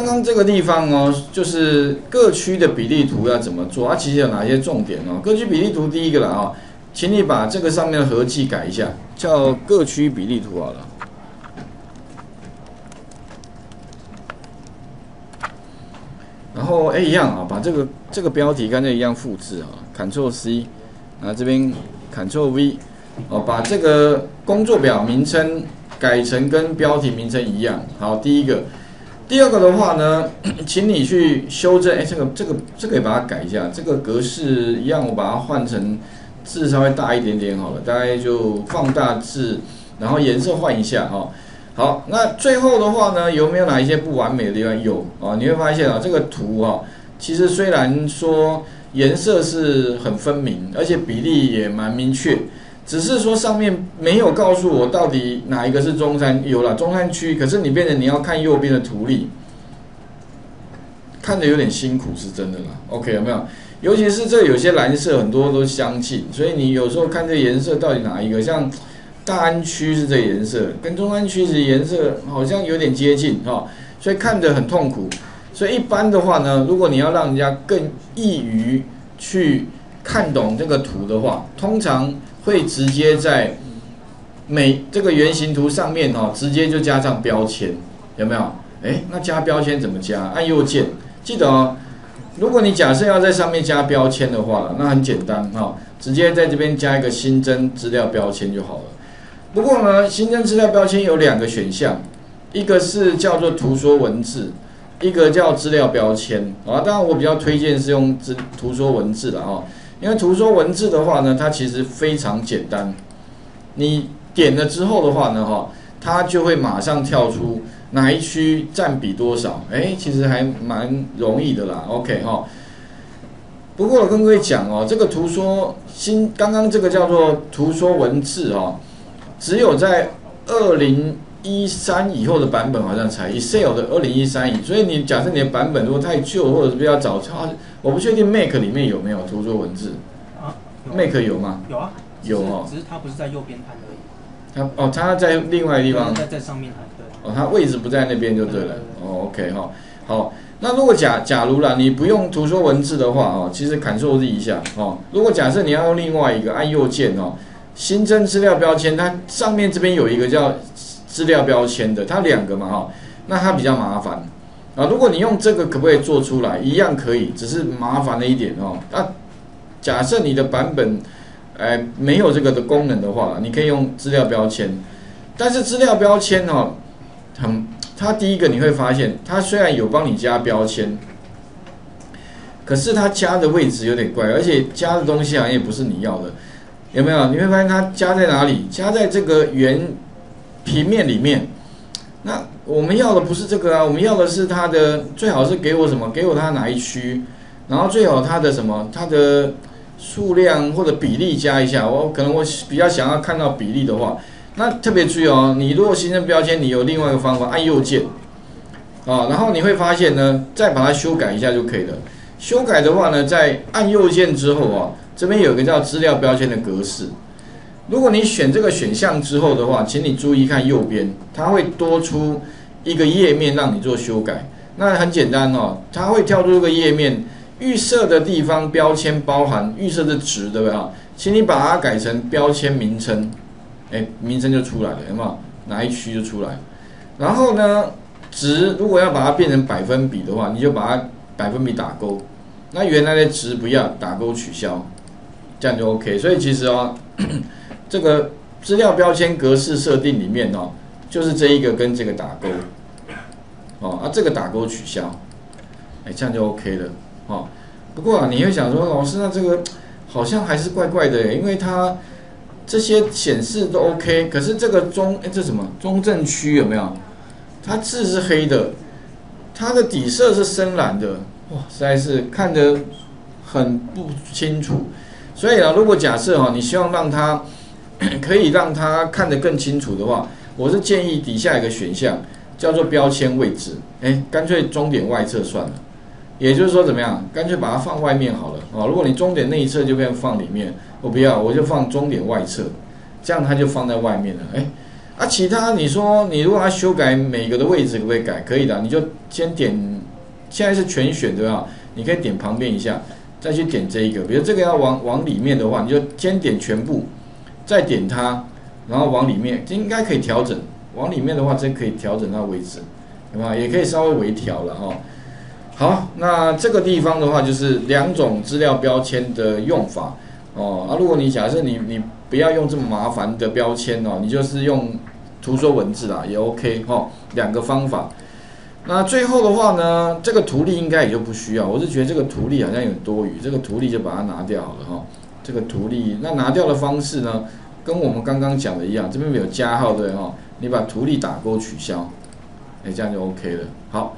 刚刚这个地方哦，就是各区的比例图要怎么做？它其实有哪些重点哦？各区比例图第一个了啊，请你把这个上面的合计改一下，叫各区比例图好了。然后哎一样啊，把这个这个标题跟这一样复制啊，Ctrl C，啊这边 Ctrl V，哦把这个工作表名称改成跟标题名称一样。好，第一个，第二个的话呢，请你去修正，哎这个这个这个也把它改一下，这个格式一样，我把它换成字稍微大一点点好了，大概就放大字，然后颜色换一下哈。好，那最后的话呢，有没有哪一些不完美的地方？有啊，你会发现啊，这个图啊，其实虽然说颜色是很分明，而且比例也蛮明确，只是说上面没有告诉我到底哪一个是中山，有了中山区，可是你变成你要看右边的图例，看的有点辛苦，是真的啦。OK，有没有？尤其是这有些蓝色很多都相近，所以你有时候看这颜色到底哪一个像。大安区是这颜色，跟中山区是颜色好像有点接近哈，所以看着很痛苦。所以一般的话呢，如果你要让人家更易于去看懂这个图的话，通常会直接在每这个圆形图上面哈，直接就加上标签，有没有？诶，那加标签怎么加？按右键，记得哦。如果你假设要在上面加标签的话，那很简单哈，直接在这边加一个新增资料标签就好了。不过呢，新增资料标签有两个选项，一个是叫做图说文字，一个叫资料标签啊。当然，我比较推荐是用资图说文字的哈，因为图说文字的话呢，它其实非常简单。你点了之后的话呢，哈，它就会马上跳出哪一区占比多少，哎，其实还蛮容易的啦。OK 哈。不过我跟各位讲哦，这个图说新刚刚这个叫做图说文字哦。只有在二零一三以后的版本好像才 Excel 的二零一三以，所以你假设你的版本如果太旧或者是比较早，它我不确定 Make 里面有没有图说文字啊？Make 有吗？有啊，有哦，只是它不是在右边看而已。它哦，它在另外地方，在在上面对。哦，它位置不在那边就对了。哦，OK 哈，好，那如果假假如啦，你不用图说文字的话哦，其实 Ctrl Z 一下哦。如果假设你要用另外一个按右键哦。新增资料标签，它上面这边有一个叫资料标签的，它两个嘛哈，那它比较麻烦啊。如果你用这个可不可以做出来？一样可以，只是麻烦了一点哦。那假设你的版本哎没有这个的功能的话，你可以用资料标签。但是资料标签哦，很它第一个你会发现，它虽然有帮你加标签，可是它加的位置有点怪，而且加的东西好像也不是你要的。有没有？你会发现它加在哪里？加在这个圆平面里面。那我们要的不是这个啊，我们要的是它的最好是给我什么？给我它哪一区？然后最好它的什么？它的数量或者比例加一下。我可能我比较想要看到比例的话，那特别注意哦。你如果新增标签，你有另外一个方法，按右键啊，然后你会发现呢，再把它修改一下就可以了。修改的话呢，在按右键之后啊。这边有个叫资料标签的格式，如果你选这个选项之后的话，请你注意看右边，它会多出一个页面让你做修改。那很简单哦，它会跳出一个页面，预设的地方标签包含预设的值，对不对啊？请你把它改成标签名称，哎，名称就出来了，有没有？哪一区就出来。然后呢，值如果要把它变成百分比的话，你就把它百分比打勾。那原来的值不要打勾取消。这样就 OK，所以其实哦，这个资料标签格式设定里面哦，就是这一个跟这个打勾，哦，啊这个打勾取消，哎，这样就 OK 了，哦。不过啊，你会想说，老师，那这个好像还是怪怪的，因为它这些显示都 OK，可是这个中，哎，这什么中正区有没有？它字是黑的，它的底色是深蓝的，哇，实在是看得很不清楚。所以啊，如果假设哈，你希望让它 可以让它看得更清楚的话，我是建议底下一个选项叫做标签位置，哎，干脆终点外侧算了。也就是说怎么样，干脆把它放外面好了啊。如果你终点内侧就变放里面，我不要，我就放终点外侧，这样它就放在外面了。哎，啊，其他你说你如果要修改每个的位置可不可以改？可以的，你就先点，现在是全选对吧？你可以点旁边一下，再去点这一个。比如这个要往往里面的话，你就先点全部，再点它，然后往里面，应该可以调整。往里面的话，真可以调整到位置，对吧？也可以稍微微调了哈。好，那这个地方的话，就是两种资料标签的用法哦。啊，如果你假设你你不要用这么麻烦的标签哦，你就是用图说文字啦，也 OK 哈。两个方法。那最后的话呢，这个图例应该也就不需要。我是觉得这个图例好像有多余，这个图例就把它拿掉好了哈。这个图例，那拿掉的方式呢，跟我们刚刚讲的一样，这边没有加号对哈。你把图例打勾取消，哎，这样就 OK 了。好，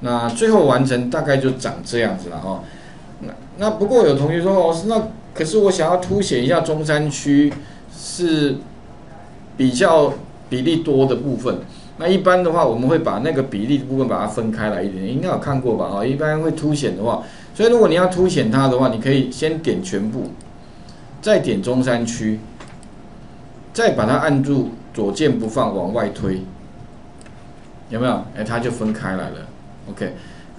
那最后完成大概就长这样子了哦。那那不过有同学说老师，那可是我想要凸显一下中山区是比较比例多的部分。那一般的话，我们会把那个比例的部分把它分开来一点，应该有看过吧？哦，一般会凸显的话，所以如果你要凸显它的话，你可以先点全部，再点中山区，再把它按住。左键不放，往外推，有没有？哎，它就分开来了。OK，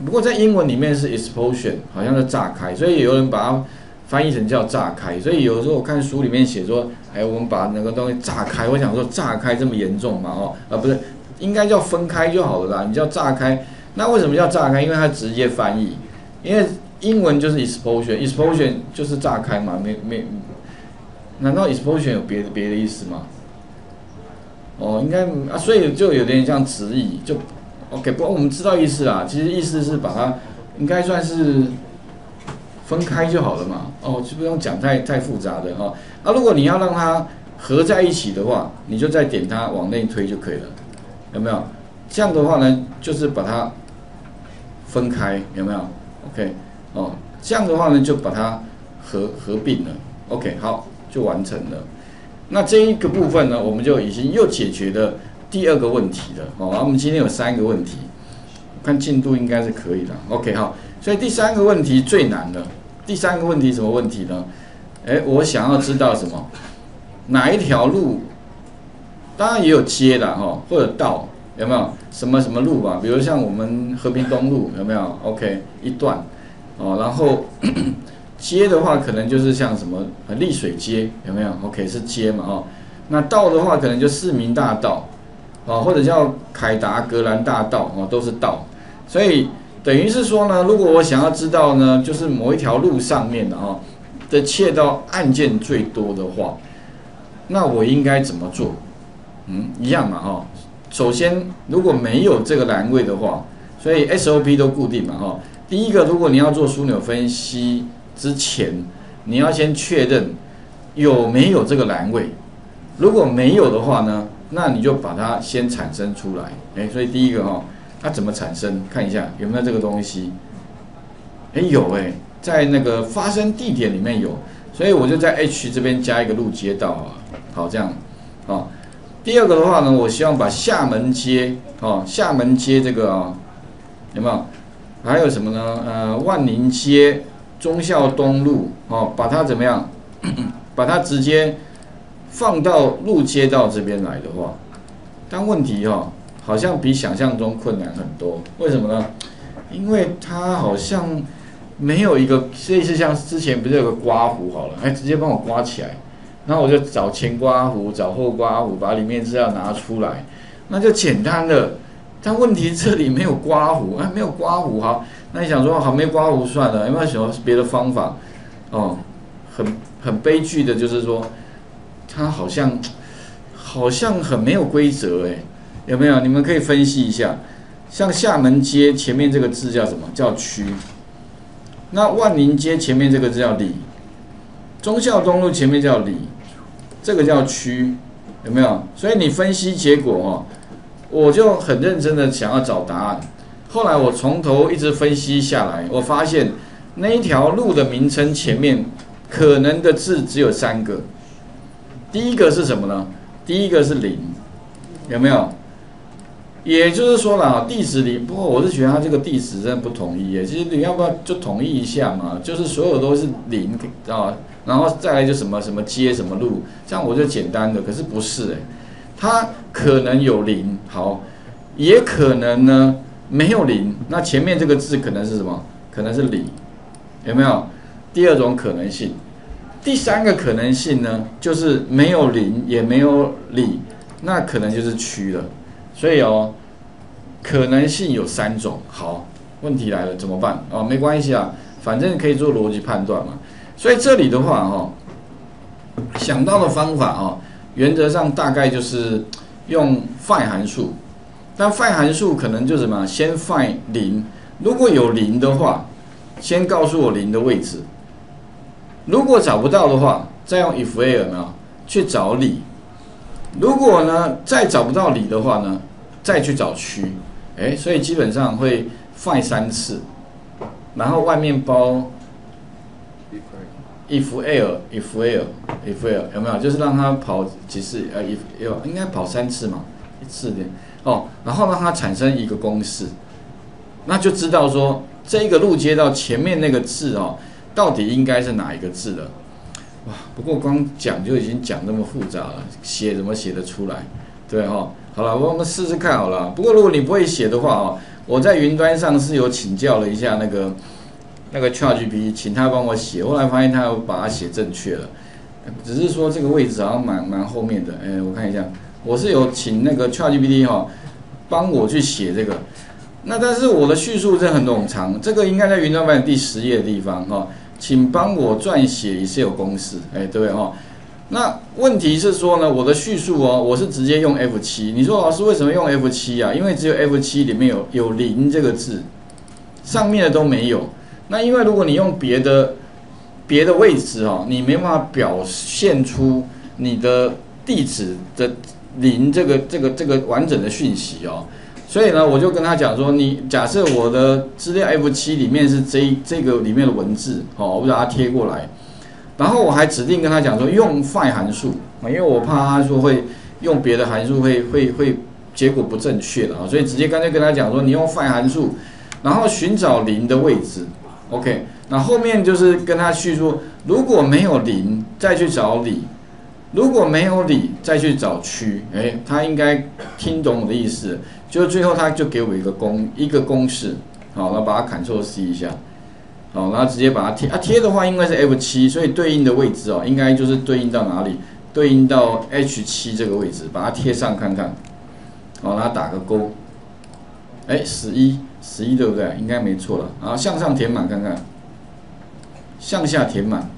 不过在英文里面是 explosion，好像是炸开，所以有人把它翻译成叫炸开。所以有时候我看书里面写说，哎，我们把那个东西炸开，我想说炸开这么严重嘛？哦，啊，不是，应该叫分开就好了啦。你叫炸开，那为什么叫炸开？因为它直接翻译，因为英文就是 explosion，explosion 就是炸开嘛，没没，难道 explosion 有别的别的意思吗？哦，应该啊，所以就有点像直译，就 OK。不过我们知道意思啦，其实意思是把它应该算是分开就好了嘛。哦，就不用讲太太复杂的哈。那如果你要让它合在一起的话，你就再点它往内推就可以了，有没有？这样的话呢，就是把它分开，有没有？OK，哦，这样的话呢，就把它合合并了。OK，好，就完成了。那这一个部分呢，我们就已经又解决了第二个问题了。哦，我们今天有三个问题，看进度应该是可以的。OK 哈，所以第三个问题最难的。第三个问题什么问题呢？哎，我想要知道什么？哪一条路？当然也有街的哈，或者道有没有？什么什么路吧？比如像我们和平东路有没有？OK 一段哦，然后。街的话，可能就是像什么丽水街，有没有？OK，是街嘛，哦。那道的话，可能就市民大道，哦，或者叫凯达格兰大道，哦，都是道。所以等于是说呢，如果我想要知道呢，就是某一条路上面的哦的窃盗案件最多的话，那我应该怎么做？嗯，一样嘛，哈。首先，如果没有这个栏位的话，所以 SOP 都固定嘛，哈。第一个，如果你要做枢纽分析。之前你要先确认有没有这个栏位，如果没有的话呢，那你就把它先产生出来。哎，所以第一个哈，它怎么产生？看一下有没有这个东西。哎，有哎，在那个发生地点里面有，所以我就在 H 这边加一个路街道啊。好，这样啊。第二个的话呢，我希望把厦门街哦，厦门街这个啊，有没有？还有什么呢？呃，万宁街。忠孝东路，哦，把它怎么样？把它直接放到路街道这边来的话，但问题哈，好像比想象中困难很多。为什么呢？因为它好像没有一个类似像之前不是有个刮胡好了，哎，直接帮我刮起来，然后我就找前刮胡，找后刮胡，把里面资料拿出来，那就简单的。但问题这里没有刮胡，哎，没有刮胡哈。那你想说好没刮胡算了，有没有什么别的方法？哦，很很悲剧的，就是说，它好像好像很没有规则哎，有没有？你们可以分析一下。像厦门街前面这个字叫什么？叫区。那万宁街前面这个字叫里。忠孝东路前面叫里，这个叫区，有没有？所以你分析结果哦，我就很认真的想要找答案。后来我从头一直分析下来，我发现那一条路的名称前面可能的字只有三个。第一个是什么呢？第一个是零，有没有？也就是说了，地址里，不过我是觉得他这个地址真的不统一耶。其实你要不要就统一一下嘛？就是所有都是零啊，然后再来就什么什么街什么路，这样我就简单的。可是不是哎，它可能有零，好，也可能呢没有零。那前面这个字可能是什么？可能是里，有没有？第二种可能性。第三个可能性呢，就是没有零也没有里，那可能就是区了。所以哦，可能性有三种。好，问题来了，怎么办？哦，没关系啊，反正可以做逻辑判断嘛。所以这里的话，哦，想到的方法哦，原则上大概就是用 f 函数。那 find 函数可能就什么？先 find 零，如果有零的话，先告诉我零的位置。如果找不到的话，再用 if a 有没有去找里？如果呢再找不到里的话呢，再去找区。哎，所以基本上会 find 三次，然后外面包 if a if a if a 有没有？就是让它跑几次？呃，if 有应该跑三次嘛，一次的哦。然后让它产生一个公式，那就知道说这一个路接到前面那个字哦。到底应该是哪一个字了？哇！不过光讲就已经讲那么复杂了，写怎么写得出来？对哈？好了，我们试试看好了。不过如果你不会写的话哦，我在云端上是有请教了一下那个那个 ChatGPT，请他帮我写，后来发现他有把它写正确了，只是说这个位置好像蛮蛮后面的。哎，我看一下，我是有请那个 ChatGPT 哈帮我去写这个。那但是我的叙述真的很冗长，这个应该在云端版第十页的地方哈。请帮我撰写 Excel 公式，哎，对不对哈？那问题是说呢，我的叙述哦，我是直接用 F 七。你说老师为什么用 F 七啊？因为只有 F 七里面有有零这个字，上面的都没有。那因为如果你用别的别的位置哦，你没办法表现出你的地址的零这个这个这个完整的讯息哦。所以呢，我就跟他讲说，你假设我的资料 F 七里面是这这个里面的文字，哦，我把它贴过来，然后我还指定跟他讲说用 find 函数啊，因为我怕他说会用别的函数会会会结果不正确的啊，所以直接干脆跟他讲说你用 find 函数，然后寻找零的位置，OK，那后面就是跟他叙述，如果没有零，再去找里。如果没有理，再去找区，哎，他应该听懂我的意思。就最后他就给我一个公一个公式，好，然后把它 Ctrl C 一下，好，然后直接把它贴啊贴的话，应该是 F 七，所以对应的位置哦，应该就是对应到哪里？对应到 H 七这个位置，把它贴上看看，好，然后打个勾，哎，十一十一对不对？应该没错了，然后向上填满看看，向下填满。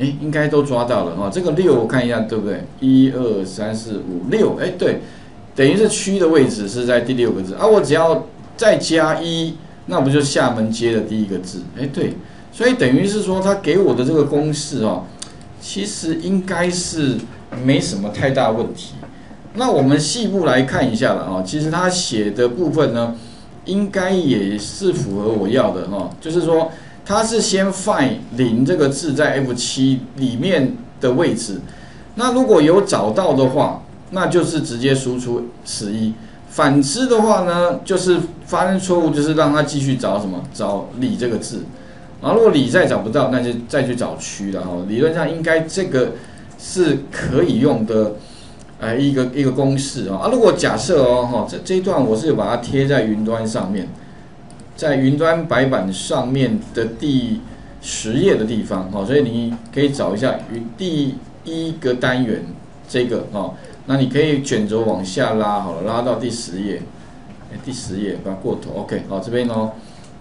哎，应该都抓到了哈，这个六我看一下对不对？一二三四五六，哎对，等于是区的位置是在第六个字啊。我只要再加一，那不就厦门街的第一个字？哎对，所以等于是说他给我的这个公式哦，其实应该是没什么太大问题。那我们细部来看一下了啊，其实他写的部分呢，应该也是符合我要的哈，就是说。它是先 find 零这个字在 F 七里面的位置，那如果有找到的话，那就是直接输出十一。反之的话呢，就是发生错误，就是让它继续找什么找里这个字。然后如果里再找不到，那就再去找区了哈。理论上应该这个是可以用的，呃，一个一个公式啊。啊，如果假设哦哈，这这一段我是把它贴在云端上面。在云端白板上面的第十页的地方，哦，所以你可以找一下云第一个单元这个，哦，那你可以卷轴往下拉，好了，拉到第十页，哎，第十页，不要过头，OK，好，这边哦，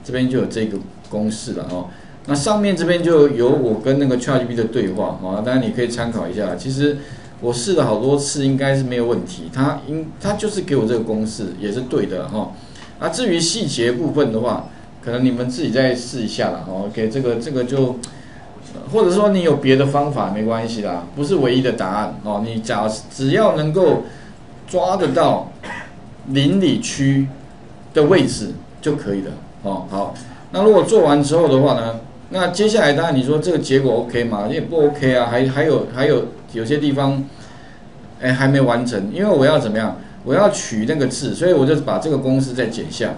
这边就有这个公式了，哦，那上面这边就有我跟那个 ChatGPT 的对话，哦，当然你可以参考一下，其实我试了好多次，应该是没有问题，它应它就是给我这个公式，也是对的，哈。啊，至于细节部分的话，可能你们自己再试一下啦。OK，这个这个就，或者说你有别的方法没关系啦，不是唯一的答案哦。你假只要能够抓得到邻里区的位置就可以了哦。好，那如果做完之后的话呢，那接下来当然你说这个结果 OK 吗？也不 OK 啊，还还有还有有些地方，哎，还没完成，因为我要怎么样？我要取那个字，所以我就把这个公式再减下。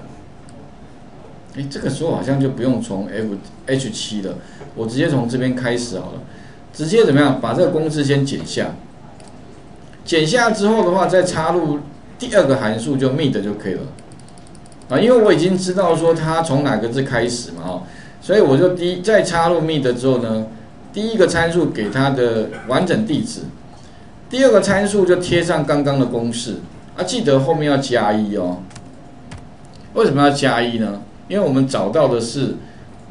哎，这个时候好像就不用从 F H 七了，我直接从这边开始好了，直接怎么样？把这个公式先减下。剪下之后的话，再插入第二个函数就 mid 就可以了。啊，因为我已经知道说它从哪个字开始嘛，哦，所以我就第一再插入 mid 之后呢，第一个参数给它的完整地址，第二个参数就贴上刚刚的公式啊，记得后面要加一哦。为什么要加一呢？因为我们找到的是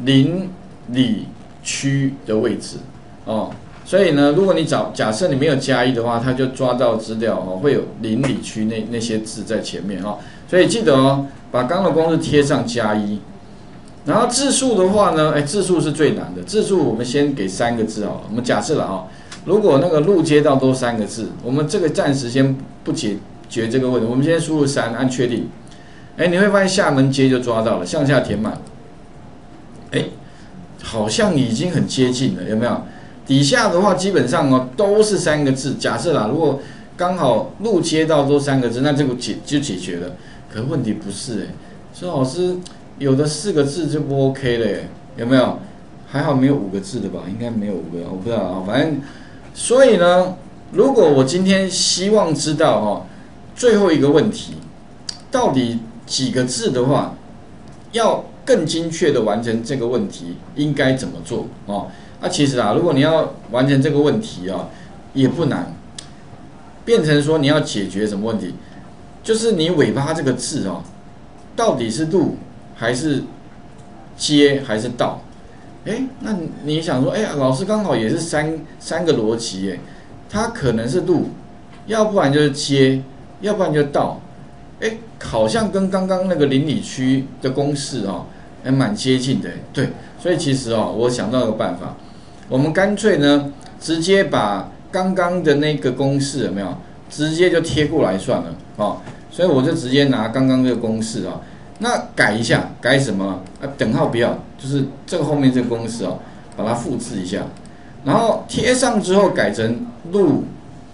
邻里区的位置哦，所以呢，如果你找假设你没有加一的话，它就抓到资料哦，会有邻里区那那些字在前面哦，所以记得哦。把刚的公式贴上加一，然后字数的话呢，哎，字数是最难的。字数我们先给三个字好了。我们假设了啊，如果那个路街道都三个字，我们这个暂时先不解解决这个问题。我们先输入三，按确定。哎，你会发现厦门街就抓到了，向下填满。哎，好像已经很接近了，有没有？底下的话基本上哦都是三个字。假设啦，如果刚好路街道都三个字，那这个解就解决了。可问题不是哎，说老师有的四个字就不 OK 了，有没有？还好没有五个字的吧？应该没有五个，我不知道啊。反正，所以呢，如果我今天希望知道哈，最后一个问题到底几个字的话，要更精确的完成这个问题，应该怎么做哦？那其实啊，如果你要完成这个问题啊，也不难，变成说你要解决什么问题？就是你尾巴这个字哦，到底是路还是接还是道？哎，那你想说，哎，老师刚好也是三三个逻辑，哎，它可能是路，要不然就是接，要不然就到，哎，好像跟刚刚那个邻里区的公式哦，还蛮接近的，对，所以其实哦，我想到一个办法，我们干脆呢，直接把刚刚的那个公式有没有，直接就贴过来算了，哦。所以我就直接拿刚刚这个公式啊，那改一下，改什么？啊，等号不要，就是这个后面这个公式哦，把它复制一下，然后贴上之后改成路、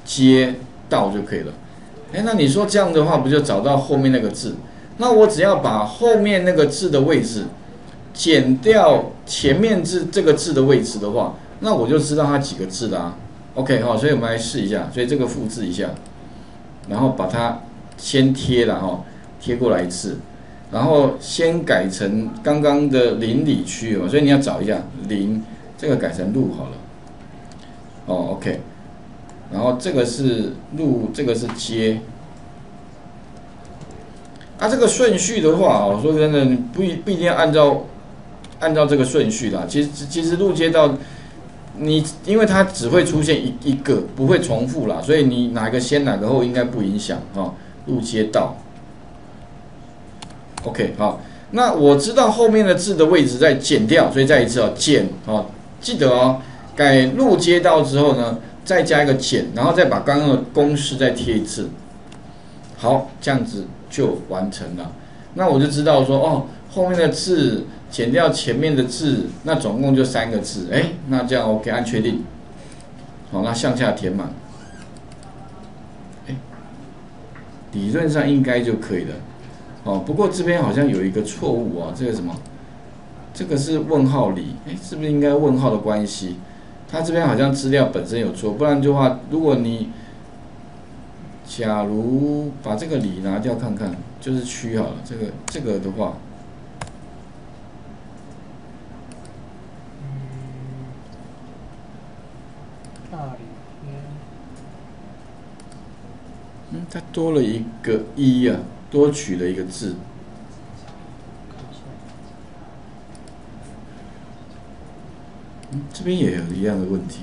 街、道就可以了。哎，那你说这样的话，不就找到后面那个字？那我只要把后面那个字的位置减掉前面字这个字的位置的话，那我就知道它几个字啦。OK 好，所以我们来试一下，所以这个复制一下，然后把它。先贴了哈，贴过来一次，然后先改成刚刚的邻里区哦，所以你要找一下邻，这个改成路好了。哦，OK，然后这个是路，这个是街。啊，这个顺序的话我，说真的，你不一不一定要按照按照这个顺序啦。其实其实路街道，你因为它只会出现一一个，不会重复啦，所以你哪个先哪个后应该不影响哈。路街道，OK，好，那我知道后面的字的位置在减掉，所以再一次哦，减哦，记得哦，改路街道之后呢，再加一个减，然后再把刚刚的公式再贴一次，好，这样子就完成了。那我就知道说，哦，后面的字减掉前面的字，那总共就三个字，哎，那这样 OK，按确定，好，那向下填满。理论上应该就可以了，哦，不过这边好像有一个错误啊，这个什么？这个是问号里，哎，是不是应该问号的关系？它这边好像资料本身有错，不然的话，如果你假如把这个里拿掉看看，就是区好了，这个这个的话嗯。它多了一个一啊，多取了一个字。嗯，这边也有一样的问题。